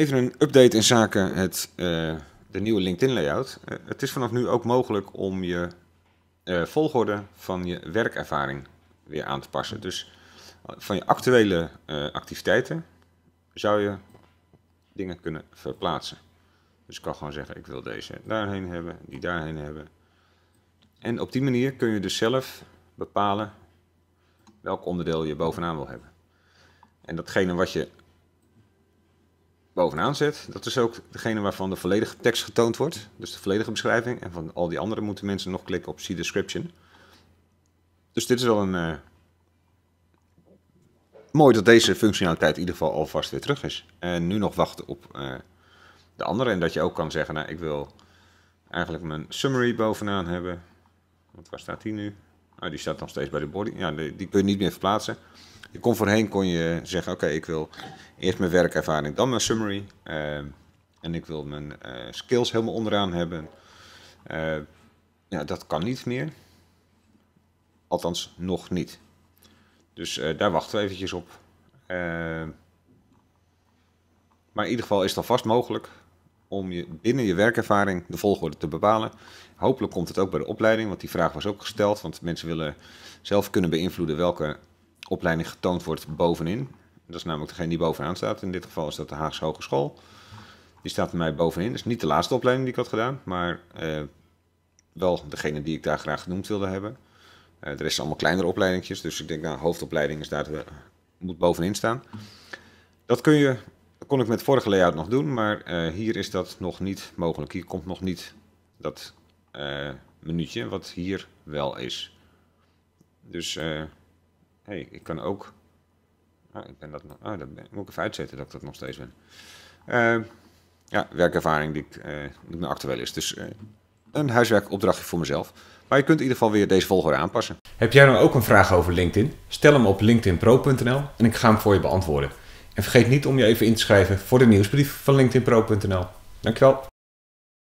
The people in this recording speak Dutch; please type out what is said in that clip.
Even een update in zaken het, eh, de nieuwe LinkedIn layout. Eh, het is vanaf nu ook mogelijk om je eh, volgorde van je werkervaring weer aan te passen. Dus van je actuele activiteiten zou je dingen kunnen verplaatsen. Dus ik kan gewoon zeggen, ik wil deze daarheen hebben, die daarheen hebben. En op die manier kun je dus zelf bepalen welk onderdeel je bovenaan wil hebben. En datgene wat je bovenaan zet, dat is ook degene waarvan de volledige tekst getoond wordt. Dus de volledige beschrijving. En van al die andere moeten mensen nog klikken op See Description. Dus dit is wel een... Uh, mooi dat deze functionaliteit in ieder geval alvast weer terug is. En nu nog wachten op uh, de andere. En dat je ook kan zeggen, nou ik wil eigenlijk mijn summary bovenaan hebben. Want waar staat die nu? Oh, die staat nog steeds bij de body. Ja, die, die kun je niet meer verplaatsen. Je kon voorheen kon je zeggen, oké, ik wil eerst mijn werkervaring, dan mijn summary. Uh, en ik wil mijn uh, skills helemaal onderaan hebben. Uh, ja, dat kan niet meer. Althans, nog niet. Dus daar wachten we eventjes op. maar in ieder geval is het alvast mogelijk om je binnen je werkervaring de volgorde te bepalen. Hopelijk komt het ook bij de opleiding, want die vraag was ook gesteld. Want mensen willen zelf kunnen beïnvloeden welke opleiding getoond wordt bovenin. Dat is namelijk degene die bovenaan staat. In dit geval is dat de Haagse Hogeschool. Die staat bij mij bovenin. Dat is niet de laatste opleiding die ik had gedaan, maar eh, wel degene die ik daar graag genoemd wilde hebben. Uh, er is allemaal kleinere opleidingjes, dus ik denk, nou, hoofdopleiding is daar, de, moet bovenin staan. Dat kun je, kon ik met vorige layout nog doen, maar uh, hier is dat nog niet mogelijk. Hier komt nog niet dat uh, minuutje, wat hier wel is. Dus hey, ik kan ook... Ah, ik ben dat, ah, dat ben, moet ik even uitzetten dat ik dat nog steeds ben. Ja, werkervaring die, ik, actueel is. Dus een huiswerkopdrachtje voor mezelf. Maar je kunt in ieder geval weer deze volgorde aanpassen. Heb jij nou ook een vraag over LinkedIn? Stel hem op linkedinpro.nl en ik ga hem voor je beantwoorden. En vergeet niet om je even in te schrijven voor de nieuwsbrief van linkedinpro.nl. Dankjewel.